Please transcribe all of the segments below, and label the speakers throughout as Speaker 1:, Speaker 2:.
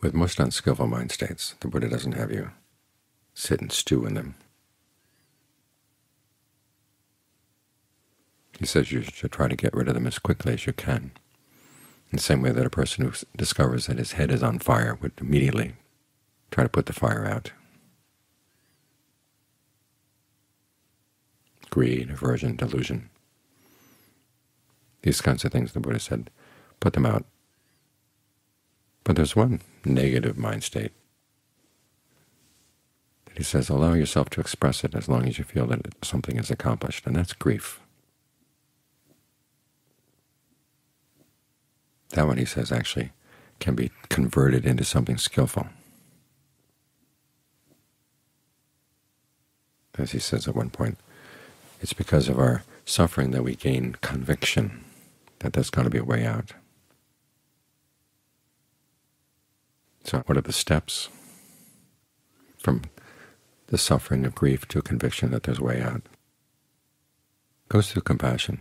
Speaker 1: With most unskillful mind states, the Buddha doesn't have you sit and stew in them. He says you should try to get rid of them as quickly as you can, in the same way that a person who discovers that his head is on fire would immediately try to put the fire out. Greed, aversion, delusion. These kinds of things, the Buddha said, put them out. But there's one negative mind state that he says, allow yourself to express it as long as you feel that something is accomplished, and that's grief. That one, he says, actually can be converted into something skillful. As he says at one point, it's because of our suffering that we gain conviction that there's got to be a way out. So what are the steps from the suffering of grief to a conviction that there's a way out? It goes through compassion.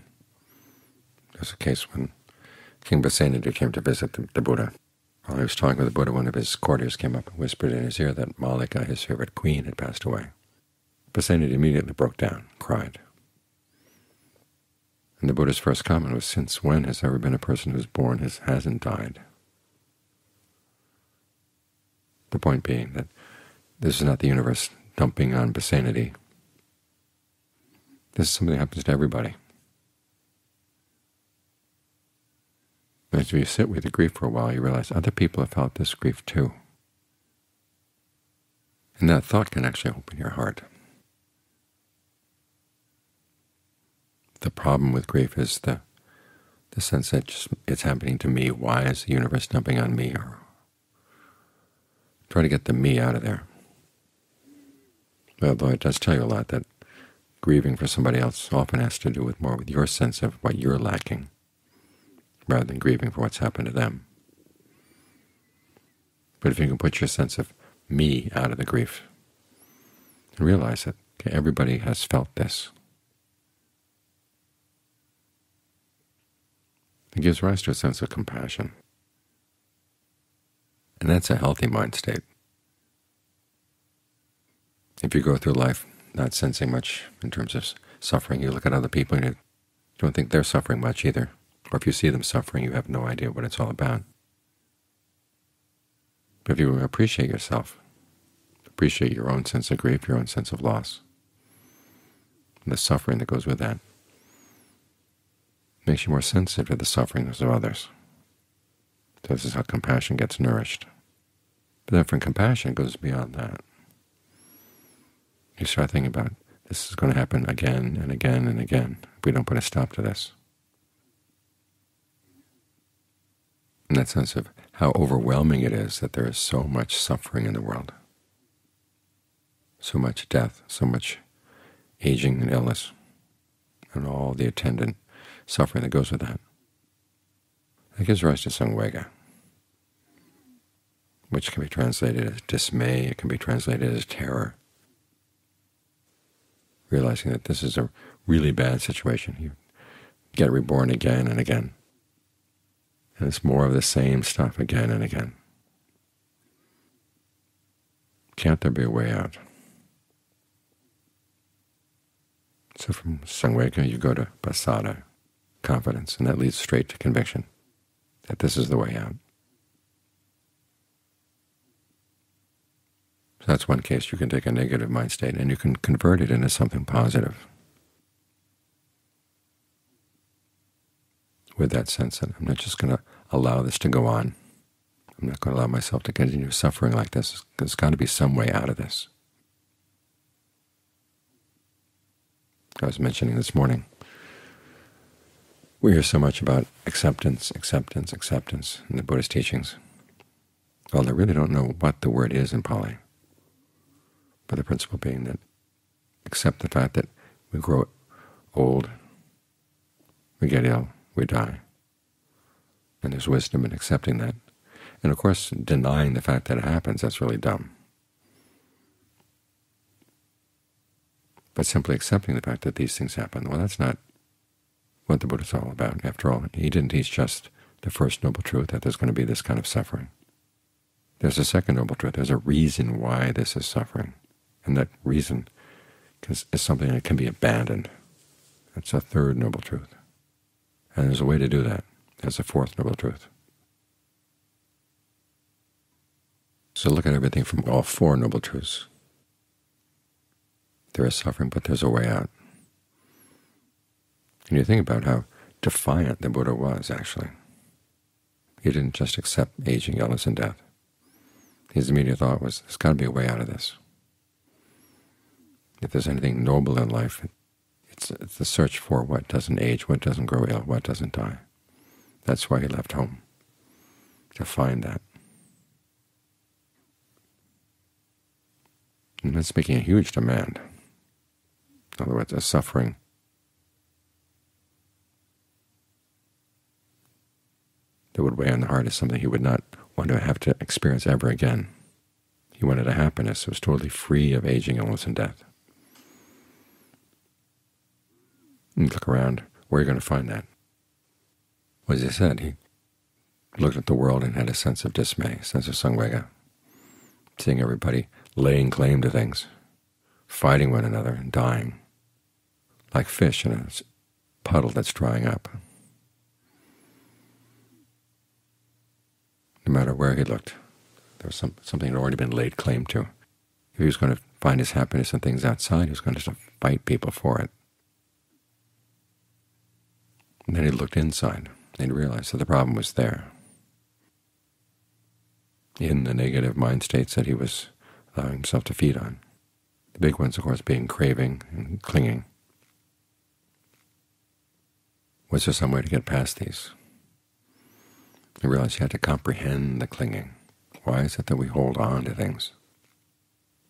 Speaker 1: There's a case when King Pasenadi came to visit the, the, Buddha. While he was talking with the Buddha, one of his courtiers came up and whispered in his ear that Malika, his favorite queen, had passed away. Pasenadi immediately broke down, cried. And the Buddha's first comment was, since when has there ever been a person who's born has, hasn't died? The point being that this is not the universe dumping on Pasenadi. This is something that happens to everybody. As you sit with the grief for a while, you realize other people have felt this grief too. And that thought can actually open your heart. The problem with grief is the the sense that it's happening to me. Why is the universe dumping on me? Or try to get the me out of there. Although it does tell you a lot that grieving for somebody else often has to do with more with your sense of what you're lacking rather than grieving for what's happened to them. But if you can put your sense of me out of the grief and realize that okay, everybody has felt this, it gives rise to a sense of compassion. And that's a healthy mind state. If you go through life not sensing much in terms of suffering, you look at other people and you don't think they're suffering much either. Or if you see them suffering, you have no idea what it's all about. But if you appreciate yourself, appreciate your own sense of grief, your own sense of loss, and the suffering that goes with that, makes you more sensitive to the sufferings of others. This is how compassion gets nourished. But then from compassion, goes beyond that. You start thinking about this is going to happen again and again and again if we don't put a stop to this. in that sense of how overwhelming it is that there is so much suffering in the world, so much death, so much aging and illness, and all the attendant suffering that goes with that. That gives rise to Samvega, which can be translated as dismay, it can be translated as terror, realizing that this is a really bad situation. You get reborn again and again. And it's more of the same stuff again and again. Can't there be a way out? So from Samvega you go to Pasada, confidence, and that leads straight to conviction that this is the way out. So that's one case. You can take a negative mind state and you can convert it into something positive. with that sense that I'm not just going to allow this to go on. I'm not going to allow myself to continue suffering like this. There's got to be some way out of this. I was mentioning this morning, we hear so much about acceptance, acceptance, acceptance in the Buddhist teachings. Well, they really don't know what the word is in Pali, but the principle being that accept the fact that we grow old, we get ill, we die. And there's wisdom in accepting that. And of course, denying the fact that it happens, that's really dumb. But simply accepting the fact that these things happen, well, that's not what the Buddha is all about. After all, he didn't teach just the first noble truth that there's going to be this kind of suffering. there's a second noble truth. There's a reason why this is suffering, and that reason is something that can be abandoned. That's a third noble truth. And there's a way to do that. There's a fourth noble truth. So look at everything from all four noble truths. There is suffering, but there's a way out. And you think about how defiant the Buddha was, actually. He didn't just accept aging, illness, and death. His immediate thought was, there's got to be a way out of this. If there's anything noble in life, it's, it's the search for what doesn't age, what doesn't grow ill, what doesn't die. That's why he left home, to find that. And that's making a huge demand. In other words, a suffering that would weigh on the heart is something he would not want to have to experience ever again. He wanted a happiness that was totally free of aging, illness, and death. And look around, where are you going to find that? Well, as I said, he looked at the world and had a sense of dismay, a sense of samvega, seeing everybody laying claim to things, fighting one another and dying, like fish in a puddle that's drying up. No matter where he looked, there was some, something had already been laid claim to. If he was going to find his happiness in things outside, he was going to just fight people for it. And then he looked inside, and he realized that the problem was there, in the negative mind states that he was allowing himself to feed on. The big ones, of course, being craving and clinging. Was there some way to get past these? He realized he had to comprehend the clinging. Why is it that we hold on to things?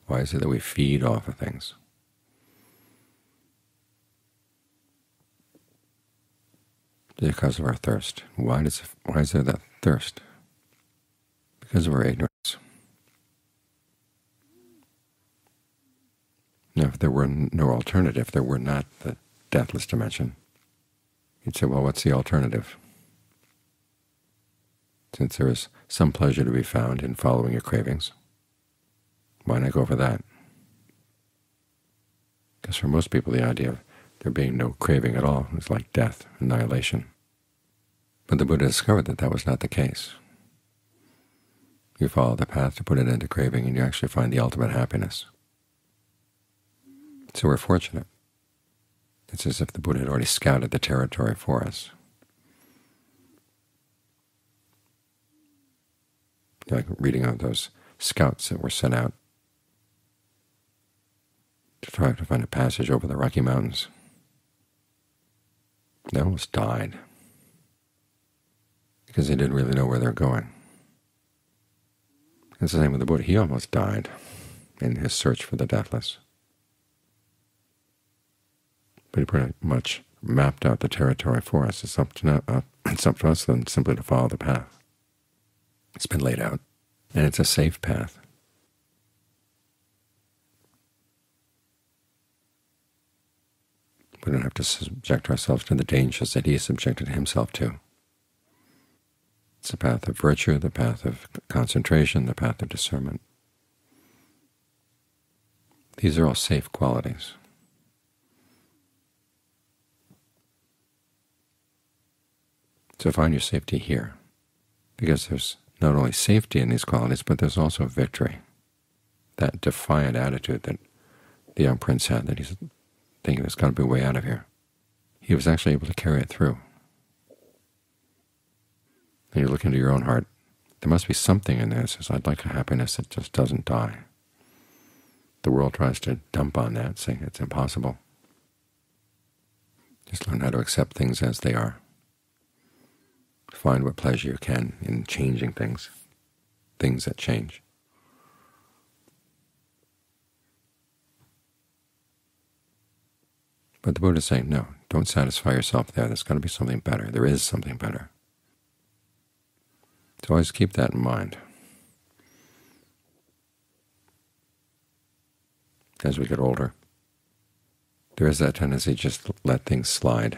Speaker 1: Why is it that we feed off of things? Because of our thirst. Why does why is there that thirst? Because of our ignorance. Now, if there were no alternative, if there were not the deathless dimension, you'd say, well, what's the alternative? Since there is some pleasure to be found in following your cravings, why not go for that? Because for most people the idea of there being no craving at all is like death, annihilation. But the Buddha discovered that that was not the case. You follow the path to put an end to craving, and you actually find the ultimate happiness. So we're fortunate. It's as if the Buddha had already scouted the territory for us. Like reading of those scouts that were sent out to try to find a passage over the Rocky Mountains. They almost died because they didn't really know where they're going. It's the same with the Buddha. He almost died in his search for the deathless. But he pretty much mapped out the territory for us. It's up to, uh, it's up to us then simply to follow the path. It's been laid out, and it's a safe path. We don't have to subject ourselves to the dangers that he subjected himself to. It's the path of virtue, the path of concentration, the path of discernment. These are all safe qualities. So find your safety here, because there's not only safety in these qualities, but there's also victory. That defiant attitude that the young prince had, that he's thinking there's got to be a way out of here. He was actually able to carry it through. And you look into your own heart, there must be something in there that says, I'd like a happiness that just doesn't die. The world tries to dump on that, saying it's impossible. Just learn how to accept things as they are. Find what pleasure you can in changing things, things that change. But the Buddha is saying, no, don't satisfy yourself there. There's got to be something better. There is something better. So always keep that in mind. As we get older, there is that tendency just to let things slide.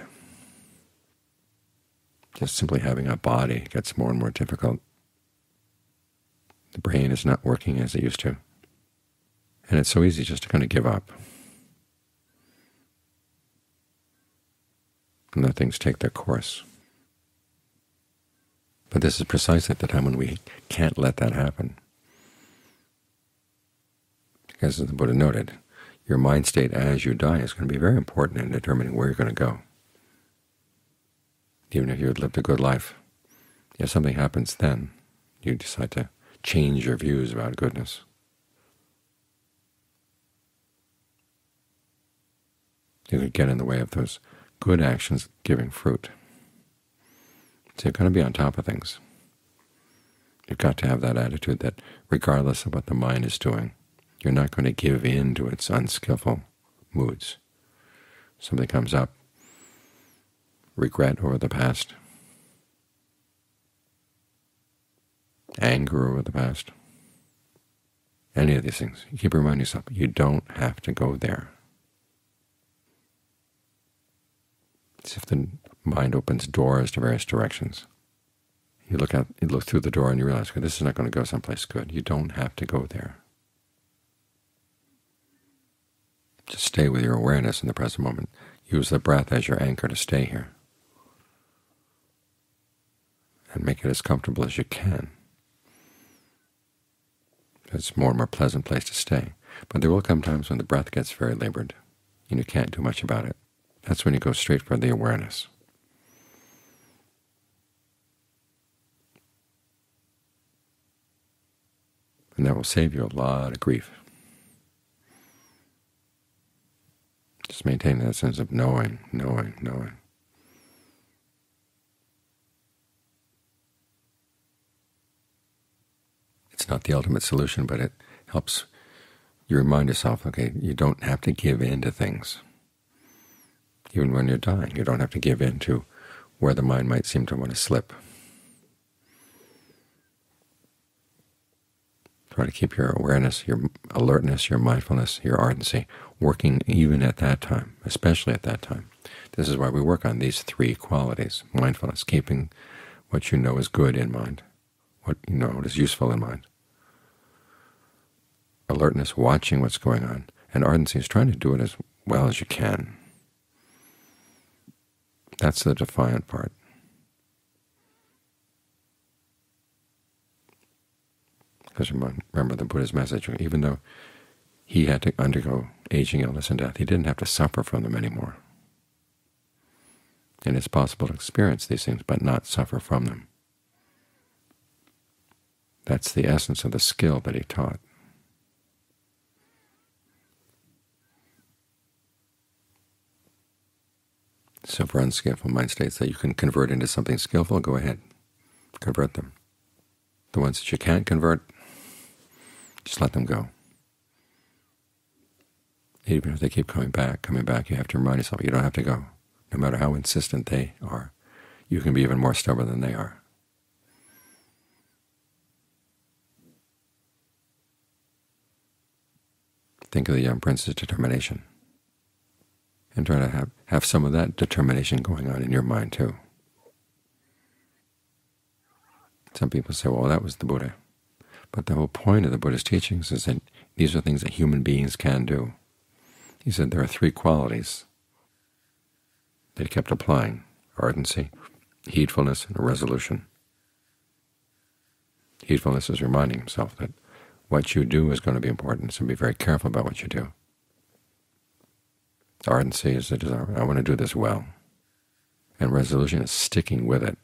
Speaker 1: Just simply having a body gets more and more difficult. The brain is not working as it used to. And it's so easy just to kind of give up and let things take their course. But this is precisely the time when we can't let that happen. Because as the Buddha noted, your mind state as you die is going to be very important in determining where you're going to go. Even if you had lived a good life, if something happens then, you decide to change your views about goodness. You could get in the way of those good actions giving fruit. So you've got to be on top of things. You've got to have that attitude that regardless of what the mind is doing, you're not going to give in to its unskillful moods. Something comes up, regret over the past, anger over the past, any of these things. You keep reminding yourself, you don't have to go there. It's if the mind opens doors to various directions. You look out, you look through the door and you realize, this is not going to go someplace good. You don't have to go there. Just stay with your awareness in the present moment. Use the breath as your anchor to stay here. And make it as comfortable as you can. It's more and more pleasant place to stay. But there will come times when the breath gets very labored, and you can't do much about it. That's when you go straight for the awareness. And that will save you a lot of grief. Just maintain that sense of knowing, knowing, knowing. It's not the ultimate solution, but it helps you remind yourself, okay, you don't have to give in to things. Even when you're dying, you don't have to give in to where the mind might seem to want to slip. Try to keep your awareness, your alertness, your mindfulness, your ardency working even at that time, especially at that time. This is why we work on these three qualities, mindfulness, keeping what you know is good in mind, what you know is useful in mind, alertness, watching what's going on, and ardency is trying to do it as well as you can. That's the defiant part. Because remember the Buddha's message, even though he had to undergo aging, illness, and death, he didn't have to suffer from them anymore. And it's possible to experience these things but not suffer from them. That's the essence of the skill that he taught. So for unskillful mind states that you can convert into something skillful, go ahead, convert them. The ones that you can't convert, just let them go. Even if they keep coming back, coming back, you have to remind yourself you don't have to go. No matter how insistent they are, you can be even more stubborn than they are. Think of the young prince's determination and try to have, have some of that determination going on in your mind too. Some people say, well, that was the Buddha. But the whole point of the Buddha's teachings is that these are things that human beings can do. He said there are three qualities that he kept applying, ardency, heedfulness, and resolution. Heedfulness is reminding himself that what you do is going to be important, so be very careful about what you do. Ardency is a desire, I want to do this well. And resolution is sticking with it.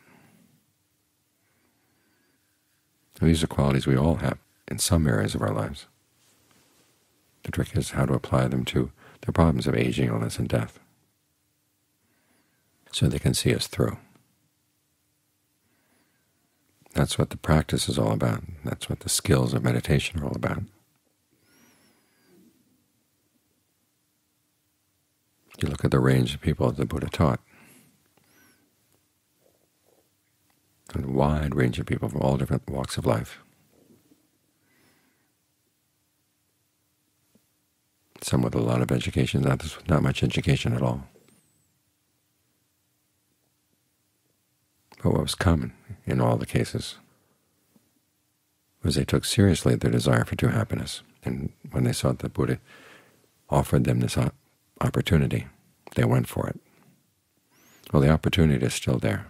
Speaker 1: And these are qualities we all have in some areas of our lives. The trick is how to apply them to the problems of aging, illness, and death, so they can see us through. That's what the practice is all about. That's what the skills of meditation are all about. You look at the range of people that the Buddha taught. A wide range of people from all different walks of life. Some with a lot of education, others with not much education at all. But what was common in all the cases was they took seriously their desire for true happiness. And when they saw that the Buddha offered them this opportunity, they went for it. Well, the opportunity is still there.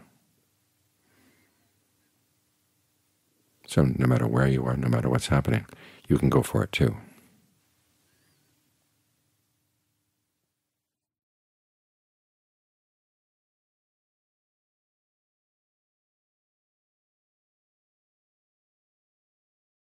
Speaker 1: So no matter where you are, no matter what's happening, you can go for it too.